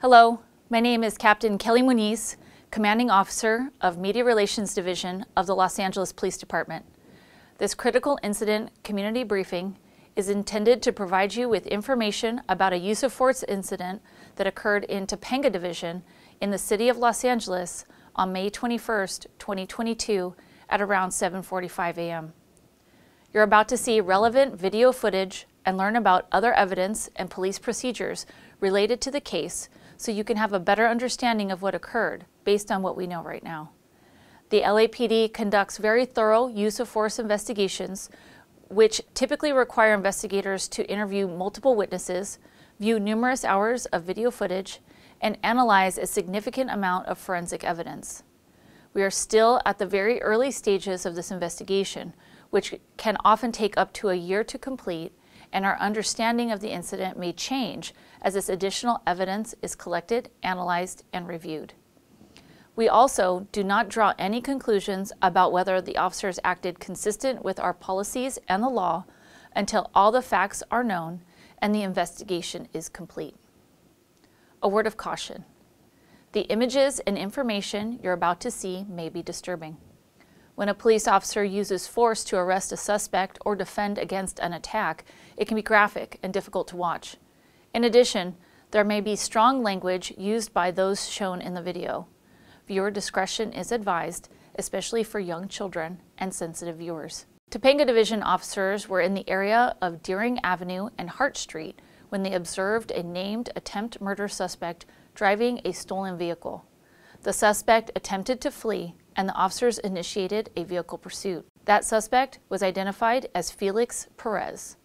Hello, my name is Captain Kelly Muniz, Commanding Officer of Media Relations Division of the Los Angeles Police Department. This critical incident community briefing is intended to provide you with information about a use of force incident that occurred in Topanga Division in the city of Los Angeles on May 21, 2022 at around 7.45 a.m. You're about to see relevant video footage and learn about other evidence and police procedures related to the case so you can have a better understanding of what occurred based on what we know right now. The LAPD conducts very thorough use of force investigations, which typically require investigators to interview multiple witnesses, view numerous hours of video footage, and analyze a significant amount of forensic evidence. We are still at the very early stages of this investigation, which can often take up to a year to complete and our understanding of the incident may change as this additional evidence is collected, analyzed, and reviewed. We also do not draw any conclusions about whether the officers acted consistent with our policies and the law until all the facts are known and the investigation is complete. A word of caution. The images and information you're about to see may be disturbing. When a police officer uses force to arrest a suspect or defend against an attack, it can be graphic and difficult to watch. In addition, there may be strong language used by those shown in the video. Viewer discretion is advised, especially for young children and sensitive viewers. Topanga Division officers were in the area of Deering Avenue and Hart Street when they observed a named attempt murder suspect driving a stolen vehicle. The suspect attempted to flee and the officers initiated a vehicle pursuit. That suspect was identified as Felix Perez.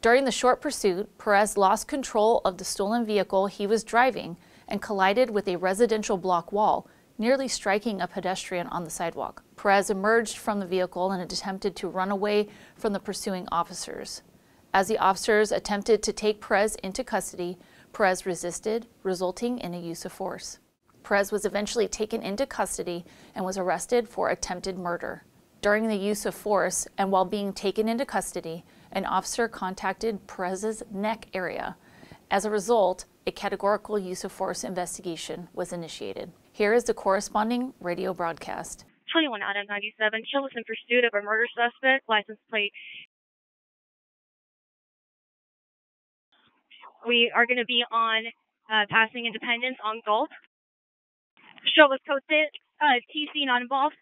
During the short pursuit, Perez lost control of the stolen vehicle he was driving and collided with a residential block wall, nearly striking a pedestrian on the sidewalk. Perez emerged from the vehicle and attempted to run away from the pursuing officers. As the officers attempted to take Perez into custody, Perez resisted, resulting in a use of force. Perez was eventually taken into custody and was arrested for attempted murder. During the use of force and while being taken into custody, an officer contacted Perez's neck area. As a result, a categorical use of force investigation was initiated. Here is the corresponding radio broadcast. 21 out of 97, Chill in pursuit of a murder suspect, license plate. We are going to be on uh, passing Independence on Gault. Show was posted. Uh, TC not involved.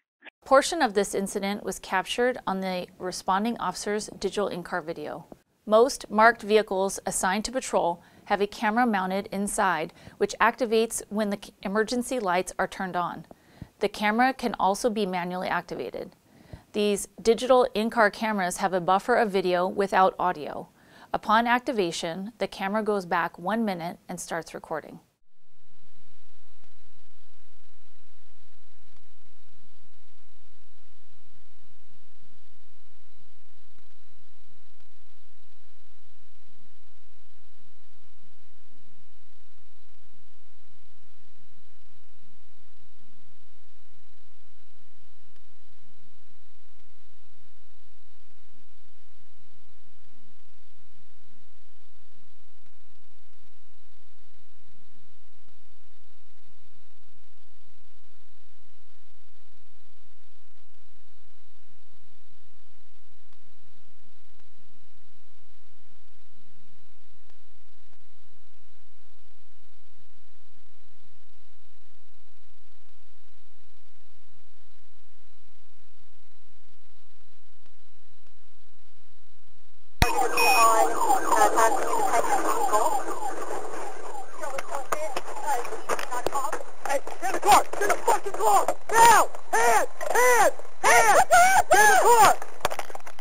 Portion of this incident was captured on the responding officer's digital in-car video. Most marked vehicles assigned to patrol have a camera mounted inside, which activates when the emergency lights are turned on. The camera can also be manually activated. These digital in-car cameras have a buffer of video without audio. Upon activation, the camera goes back one minute and starts recording.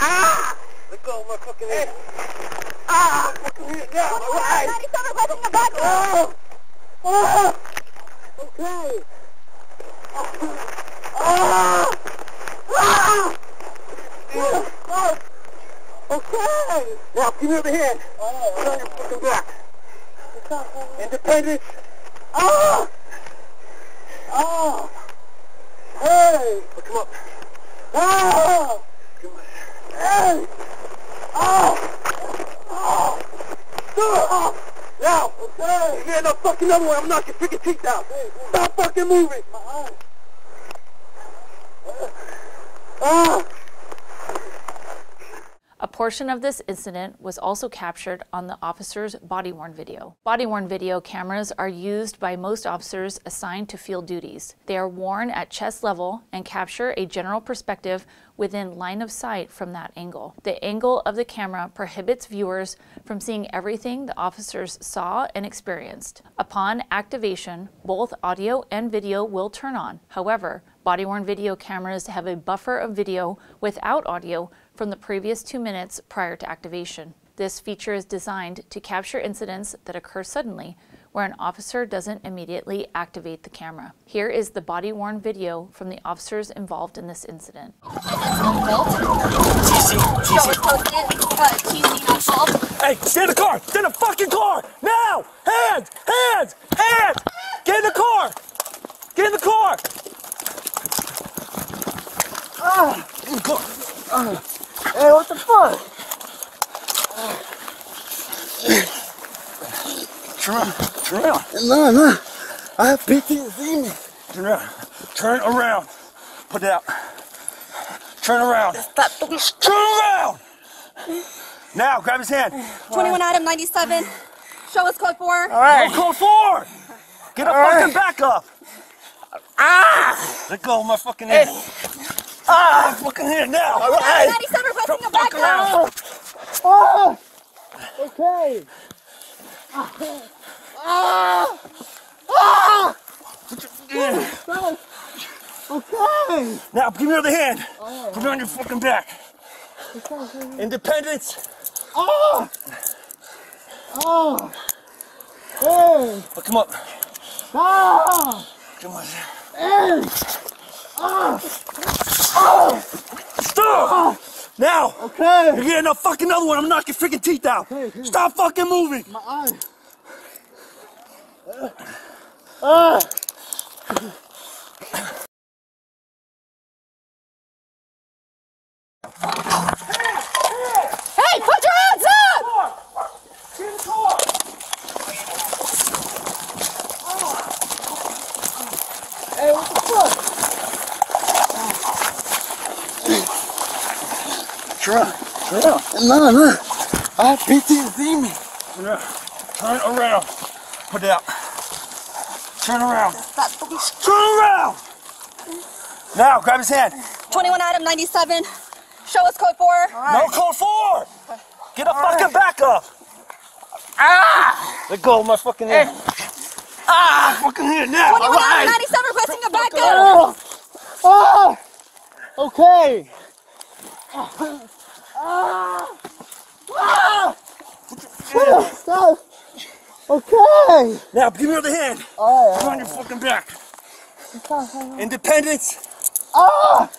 Ah! Let go of my fucking hand. Ah! My fucking hand. Yeah, all right. 97, letting the back up. Ah! Okay. Ah! Ah! Ah! Okay. Now, give me the hand. Put on your fucking back. Independence. Ah! Ah! Hey! Come up. Ah! Come on. Hey! Ah! Ah! Ah! Now, fucking another one. I'm knocking freaking teeth out. Stop fucking moving. My eyes. Ah! A portion of this incident was also captured on the officer's body-worn video. Body-worn video cameras are used by most officers assigned to field duties. They are worn at chest level and capture a general perspective within line of sight from that angle. The angle of the camera prohibits viewers from seeing everything the officers saw and experienced. Upon activation, both audio and video will turn on. However, body-worn video cameras have a buffer of video without audio from the previous two minutes prior to activation. This feature is designed to capture incidents that occur suddenly where an officer doesn't immediately activate the camera. Here is the body-worn video from the officers involved in this incident. Hey, get in the car! Get in the fucking car! Now! Hands! Hands! Hands! Get in the car! Get in the car! Ah! Get in the car! Hey, what the fuck? Turn around! Turn around! No, no. I have PTSD, man. Turn around! Turn around! Put it out! Turn around! Stop. Turn around! Now, grab his hand! 21 item 97. Show us code 4. No code four! Get a fucking back up! Ah! Let go of my fucking hand! Ah! Fucking hand now! 97 requesting a Fuck backup. around! Oh! Okay. Ah! Ah! Ah. Okay. Now, give me the other hand. Put it on your fucking back. Independence. Oh! Oh! Hey! Oh, come up. Ah! Come on. Hey! Stop! Now! Okay! You're getting a fucking another one. I'm knocking freaking teeth out. Stop fucking moving. My eye. Ah! Hey, put your hands up! Hey, what the fuck? Turn around. Turn around. No, no. I have PTSD, man. Turn around. Turn around. Put it out. Turn around. Turn around. Now, grab his hand. 21 item 97. Show us code 4. No code four. Get a fucking back up. Ah! Let go of my fucking hand. Ah! Fucking hand now. 21 item Alright. 97 requesting a backup. Oh! Okay! Ah! Ah! Stop! Okay! Now, give me the other hand. Put it on your fucking back. Independence. Ah!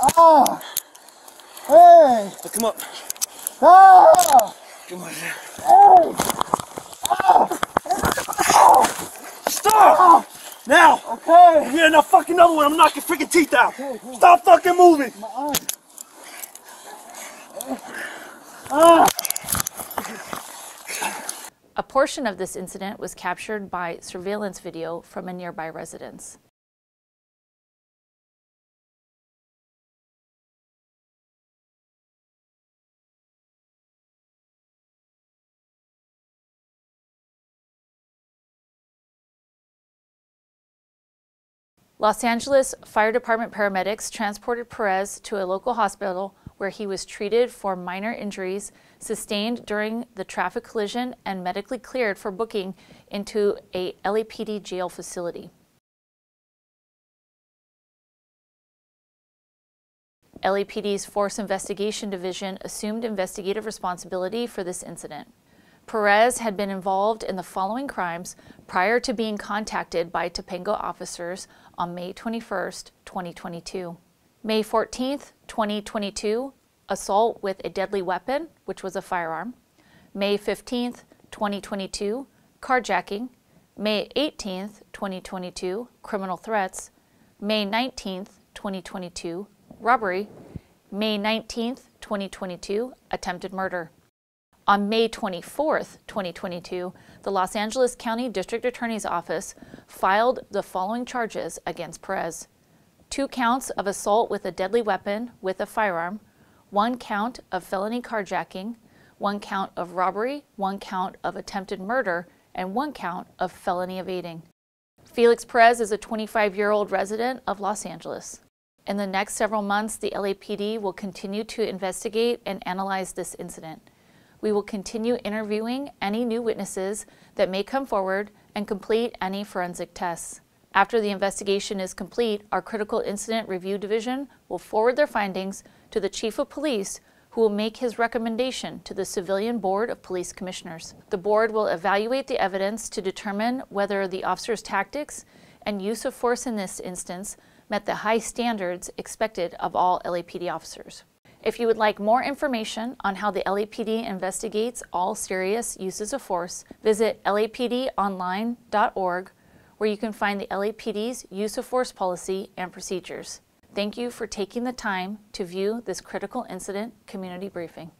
Ah! Hey! Look him up. Ah! Come on. Hey! Stop! Now! Okay! You're getting fucking another one. I'm knocking freaking teeth out. Stop fucking moving. Ah! A portion of this incident was captured by surveillance video from a nearby residence. Los Angeles Fire Department paramedics transported Perez to a local hospital where he was treated for minor injuries sustained during the traffic collision and medically cleared for booking into a LAPD jail facility. LAPD's Force Investigation Division assumed investigative responsibility for this incident. Perez had been involved in the following crimes prior to being contacted by Topanga officers on May 21, 2022. May 14, 2022, assault with a deadly weapon, which was a firearm. May 15, 2022, carjacking. May 18, 2022, criminal threats. May 19, 2022, robbery. May 19, 2022, attempted murder. On May 24, 2022, the Los Angeles County District Attorney's Office filed the following charges against Perez two counts of assault with a deadly weapon with a firearm, one count of felony carjacking, one count of robbery, one count of attempted murder, and one count of felony evading. Felix Perez is a 25 year old resident of Los Angeles. In the next several months, the LAPD will continue to investigate and analyze this incident. We will continue interviewing any new witnesses that may come forward and complete any forensic tests. After the investigation is complete, our Critical Incident Review Division will forward their findings to the Chief of Police, who will make his recommendation to the Civilian Board of Police Commissioners. The board will evaluate the evidence to determine whether the officer's tactics and use of force in this instance met the high standards expected of all LAPD officers. If you would like more information on how the LAPD investigates all serious uses of force, visit lapdonline.org where you can find the LAPD's use of force policy and procedures. Thank you for taking the time to view this critical incident community briefing.